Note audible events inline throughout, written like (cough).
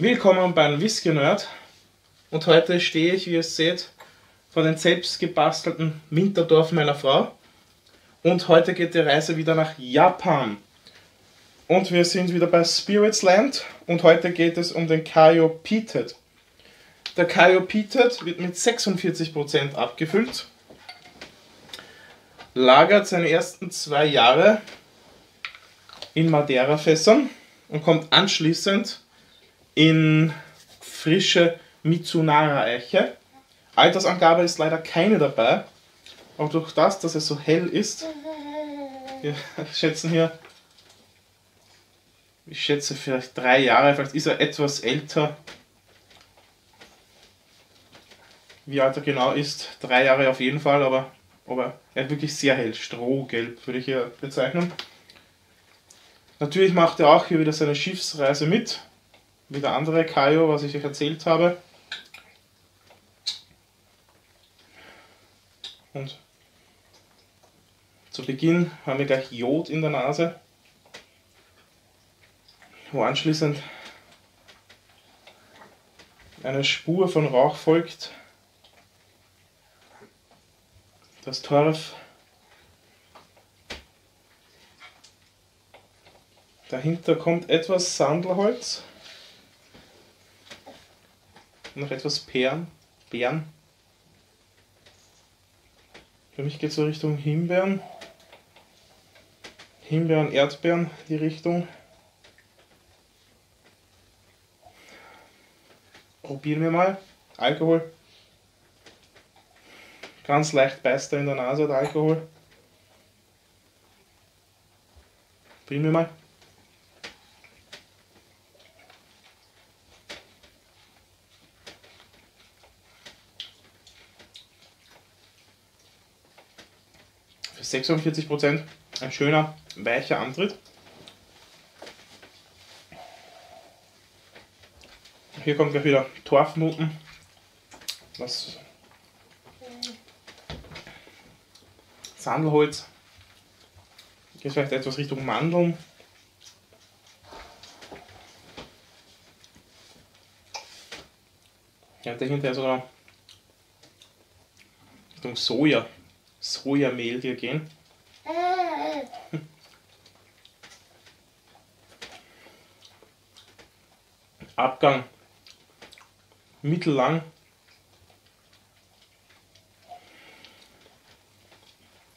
Willkommen beim Whisky Nerd. Und heute stehe ich, wie ihr seht, vor dem selbst gebastelten Winterdorf meiner Frau. Und heute geht die Reise wieder nach Japan. Und wir sind wieder bei Spirits Land. Und heute geht es um den Kayo Peated. Der Kayo Peated wird mit 46% abgefüllt, lagert seine ersten zwei Jahre in Madeira-Fässern und kommt anschließend in frische Mitsunara-Eiche. Altersangabe ist leider keine dabei, aber durch das, dass es so hell ist, wir (laughs) schätzen hier, ich schätze vielleicht drei Jahre, vielleicht ist er etwas älter. Wie alt er genau ist, drei Jahre auf jeden Fall, aber, aber er ist wirklich sehr hell, strohgelb würde ich hier bezeichnen. Natürlich macht er auch hier wieder seine Schiffsreise mit wie der andere Kaio, was ich euch erzählt habe. Und zu Beginn haben wir gleich Jod in der Nase, wo anschließend eine Spur von Rauch folgt. Das Torf. Dahinter kommt etwas Sandelholz noch etwas Beeren. Beeren. Für mich geht es so Richtung Himbeeren. Himbeeren, Erdbeeren, die Richtung. Probieren wir mal. Alkohol. Ganz leicht beißt er in der Nase, der Alkohol. Probieren wir mal. 46%. Ein schöner, weicher Antritt. Hier kommt gleich wieder Torfnoten. Was Sandelholz. Geht vielleicht etwas Richtung Mandeln. Ja, dahinter sogar Richtung Soja. Sojamehl hier gehen. (laughs) Abgang mittellang.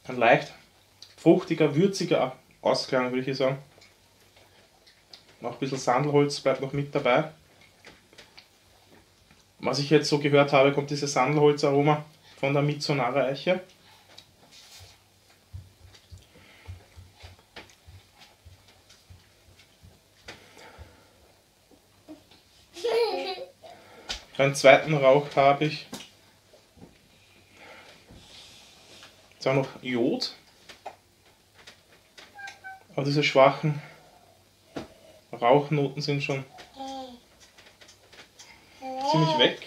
Ein leicht fruchtiger, würziger Ausklang, würde ich sagen. Noch ein bisschen Sandelholz bleibt noch mit dabei. Was ich jetzt so gehört habe, kommt dieses Sandelholzaroma von der Mitsonara-Eiche. Einen zweiten Rauch habe ich. Jetzt auch noch Jod. Aber diese schwachen Rauchnoten sind schon ziemlich weg.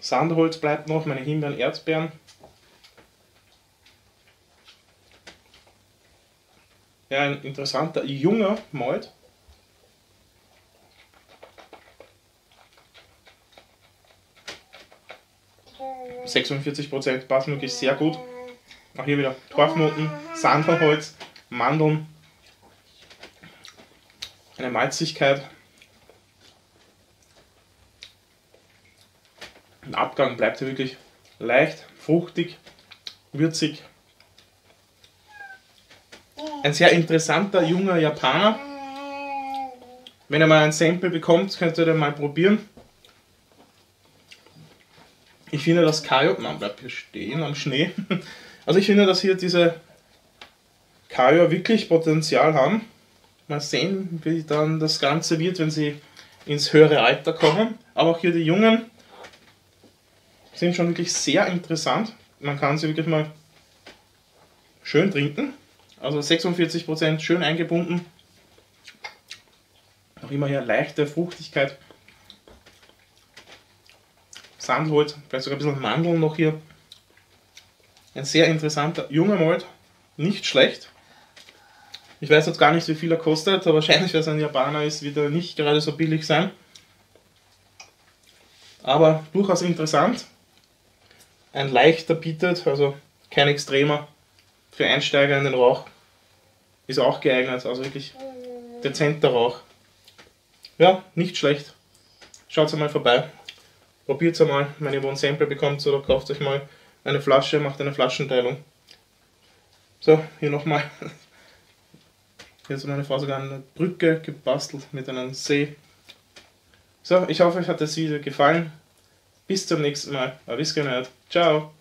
Sandholz bleibt noch, meine Himbeeren, Erdbeeren. Ja, ein interessanter junger Malt. 46% passen wirklich sehr gut. Auch hier wieder Torfnoten, Sandelholz, Mandeln, eine Malzigkeit. Ein Abgang bleibt hier wirklich leicht, fruchtig, würzig. Ein sehr interessanter junger Japaner. Wenn ihr mal ein Sample bekommt, könnt ihr den mal probieren. Ich finde, dass Kajo, man bleibt hier stehen am Schnee. (laughs) Also ich finde, dass hier diese Kajo wirklich Potenzial haben. Mal sehen, wie dann das Ganze wird, wenn sie ins höhere Alter kommen. Aber auch hier die Jungen sind schon wirklich sehr interessant. Man kann sie wirklich mal schön trinken. Also 46% schön eingebunden. Noch immer hier leichte Fruchtigkeit. Sandholz, vielleicht sogar ein bisschen Mandeln noch hier. Ein sehr interessanter junger Malt, nicht schlecht. Ich weiß jetzt gar nicht, wie viel er kostet, aber wahrscheinlich, weil es ein Japaner ist, wird er nicht gerade so billig sein. Aber durchaus interessant. Ein leichter bietet, also kein extremer. Für Einsteiger in den Rauch ist auch geeignet, also wirklich dezenter Rauch. Ja, nicht schlecht. Schaut mal vorbei. Probiert es einmal, wenn ihr wo ein Sample bekommt oder kauft euch mal eine Flasche, macht eine Flaschenteilung. So, hier nochmal. Hier hat meine Frau sogar eine Brücke gebastelt mit einem See. So, ich hoffe, euch hat das Video gefallen. Bis zum nächsten Mal. Ciao.